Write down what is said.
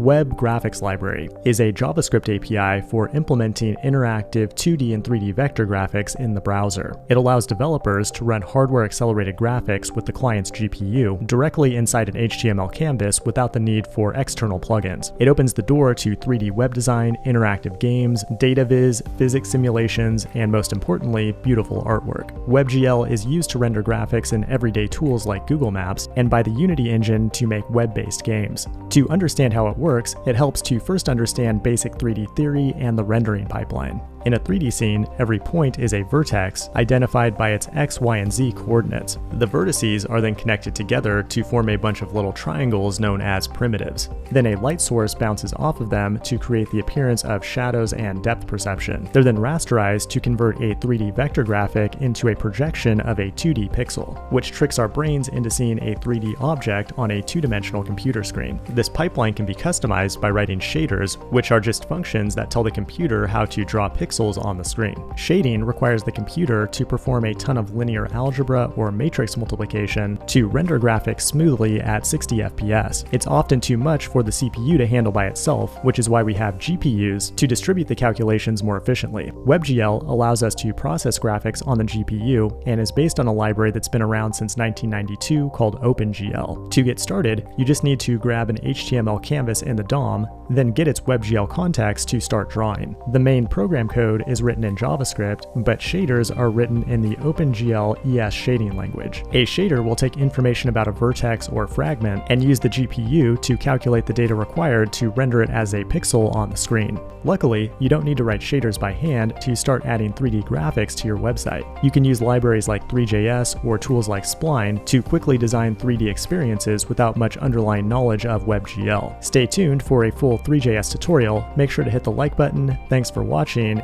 Web Graphics Library is a JavaScript API for implementing interactive 2D and 3D vector graphics in the browser. It allows developers to run hardware accelerated graphics with the client's GPU directly inside an HTML canvas without the need for external plugins. It opens the door to 3D web design, interactive games, data viz, physics simulations, and most importantly, beautiful artwork. WebGL is used to render graphics in everyday tools like Google Maps and by the Unity engine to make web-based games. To understand how it works, it helps to first understand basic 3D theory and the rendering pipeline. In a 3D scene, every point is a vertex identified by its x, y, and z coordinates. The vertices are then connected together to form a bunch of little triangles known as primitives. Then a light source bounces off of them to create the appearance of shadows and depth perception. They're then rasterized to convert a 3D vector graphic into a projection of a 2D pixel, which tricks our brains into seeing a 3D object on a two-dimensional computer screen. This pipeline can be customized by writing shaders, which are just functions that tell the computer how to draw pixels pixels on the screen. Shading requires the computer to perform a ton of linear algebra or matrix multiplication to render graphics smoothly at 60 FPS. It's often too much for the CPU to handle by itself, which is why we have GPUs to distribute the calculations more efficiently. WebGL allows us to process graphics on the GPU and is based on a library that's been around since 1992 called OpenGL. To get started, you just need to grab an HTML canvas in the DOM, then get its WebGL context to start drawing. The main program code code is written in JavaScript, but shaders are written in the OpenGL ES shading language. A shader will take information about a vertex or fragment and use the GPU to calculate the data required to render it as a pixel on the screen. Luckily, you don't need to write shaders by hand to start adding 3D graphics to your website. You can use libraries like Three.js or tools like Spline to quickly design 3D experiences without much underlying knowledge of WebGL. Stay tuned for a full Three.js tutorial. Make sure to hit the like button. Thanks for watching,